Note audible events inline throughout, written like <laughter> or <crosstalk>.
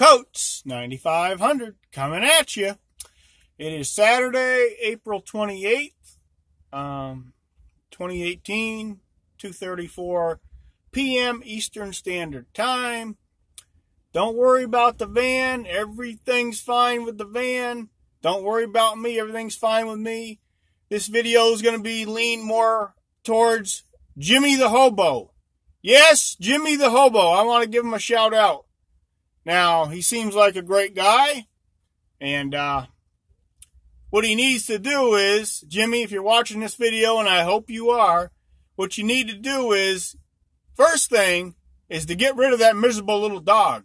Coates 9500 coming at you. It is Saturday, April 28th, um, 2018, 2:34 p.m. Eastern Standard Time. Don't worry about the van. Everything's fine with the van. Don't worry about me. Everything's fine with me. This video is going to be lean more towards Jimmy the Hobo. Yes, Jimmy the Hobo. I want to give him a shout out. Now, he seems like a great guy. And uh, what he needs to do is, Jimmy, if you're watching this video, and I hope you are, what you need to do is, first thing, is to get rid of that miserable little dog.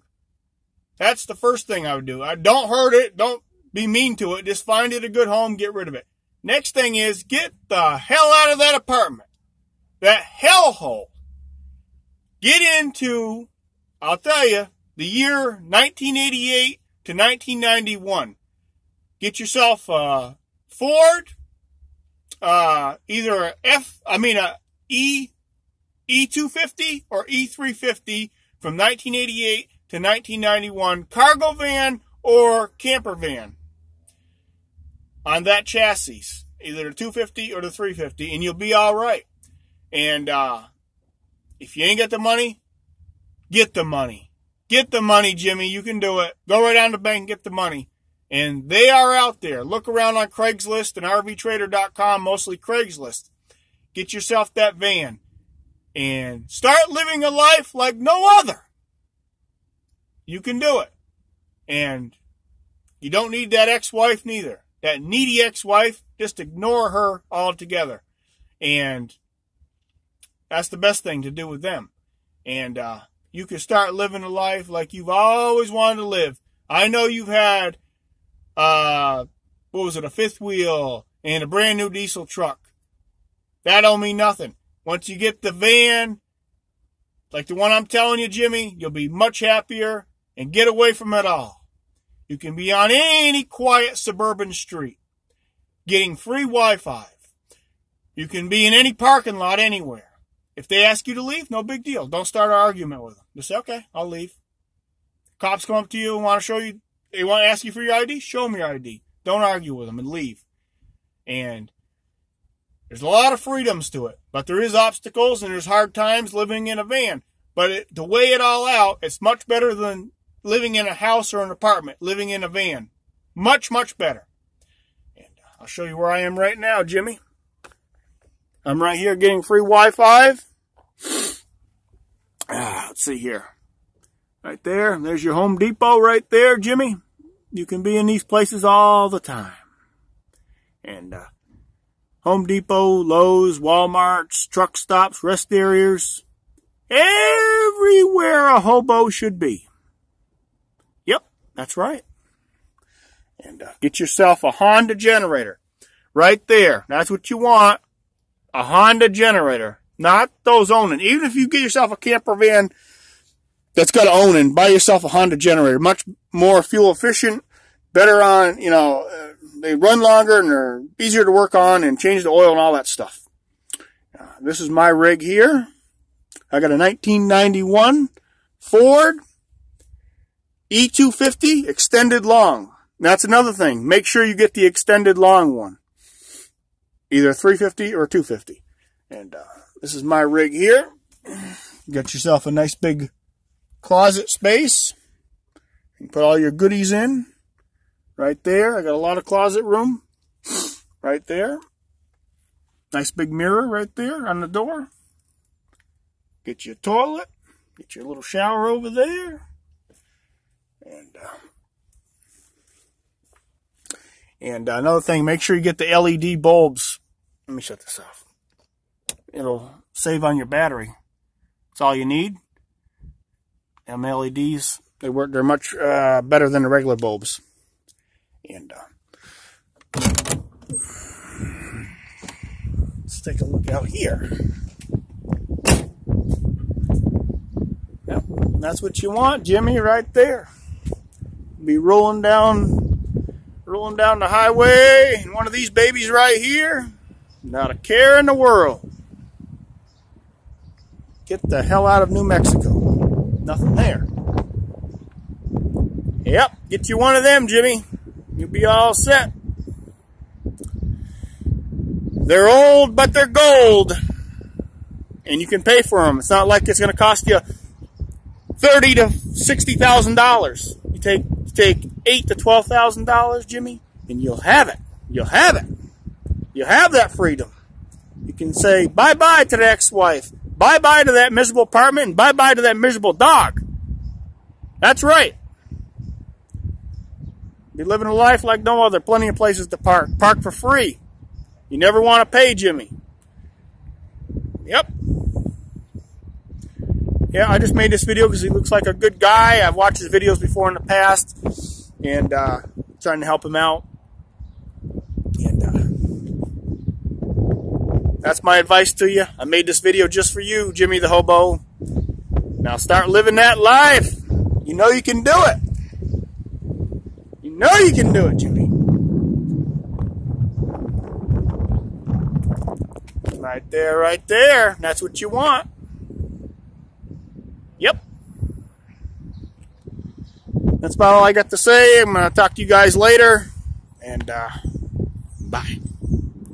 That's the first thing I would do. I don't hurt it. Don't be mean to it. Just find it a good home. Get rid of it. Next thing is get the hell out of that apartment. That hellhole. Get into, I'll tell you, the year 1988 to 1991. Get yourself a Ford, uh, either a F, I mean a E, E250 or E350 from 1988 to 1991 cargo van or camper van on that chassis, either the 250 or the 350, and you'll be all right. And uh, if you ain't got the money, get the money. Get the money, Jimmy. You can do it. Go right down to the bank and get the money. And they are out there. Look around on Craigslist and RVTrader.com, mostly Craigslist. Get yourself that van and start living a life like no other. You can do it. And you don't need that ex-wife neither. That needy ex-wife, just ignore her altogether. And that's the best thing to do with them. And uh, you can start living a life like you've always wanted to live. I know you've had, uh, what was it, a fifth wheel and a brand new diesel truck. That don't mean nothing. Once you get the van, like the one I'm telling you, Jimmy, you'll be much happier and get away from it all. You can be on any quiet suburban street getting free Wi-Fi. You can be in any parking lot anywhere. If they ask you to leave, no big deal. Don't start an argument with them. Just say, okay, I'll leave. Cops come up to you and want to show you, they want to ask you for your ID, show them your ID. Don't argue with them and leave. And there's a lot of freedoms to it, but there is obstacles and there's hard times living in a van. But it, to weigh it all out, it's much better than living in a house or an apartment, living in a van. Much, much better. And uh, I'll show you where I am right now, Jimmy. I'm right here getting free Wi-Fi. <sighs> Ah, let's see here. Right there. There's your Home Depot right there, Jimmy. You can be in these places all the time. And uh, Home Depot, Lowe's, Walmart's, truck stops, rest areas. Everywhere a hobo should be. Yep, that's right. And uh, get yourself a Honda generator. Right there. That's what you want a Honda generator, not those Onan. Even if you get yourself a camper van that's got a Onan, buy yourself a Honda generator. Much more fuel efficient, better on, you know, uh, they run longer and they're easier to work on and change the oil and all that stuff. Uh, this is my rig here. I got a 1991 Ford E250 extended long. That's another thing. Make sure you get the extended long one either 350 or 250. And uh, this is my rig here. Get yourself a nice big closet space. You can put all your goodies in right there. I got a lot of closet room right there. Nice big mirror right there on the door. Get your toilet. Get your little shower over there. And uh, and another thing, make sure you get the LED bulbs. Let me shut this off. It'll save on your battery. That's all you need. Them LEDs, they work. They're much uh, better than the regular bulbs. And uh, let's take a look out here. Yep, that's what you want, Jimmy, right there. Be rolling down rolling down the highway and one of these babies right here, not a care in the world. Get the hell out of New Mexico. Nothing there. Yep, get you one of them, Jimmy. You'll be all set. They're old, but they're gold. And you can pay for them. It's not like it's going to cost you thirty to sixty thousand dollars. You take take eight to twelve thousand dollars, Jimmy, and you'll have it. You'll have it. You have that freedom. You can say bye bye to the ex-wife, bye bye to that miserable apartment, and bye bye to that miserable dog. That's right. Be living a life like no other. Plenty of places to park. Park for free. You never want to pay Jimmy. Yep. Yeah, I just made this video because he looks like a good guy. I've watched his videos before in the past and uh, trying to help him out. And uh, that's my advice to you. I made this video just for you, Jimmy the Hobo. Now start living that life. You know you can do it. You know you can do it, Jimmy. Right there, right there. That's what you want. Yep. That's about all I got to say. I'm going to talk to you guys later. And uh, bye.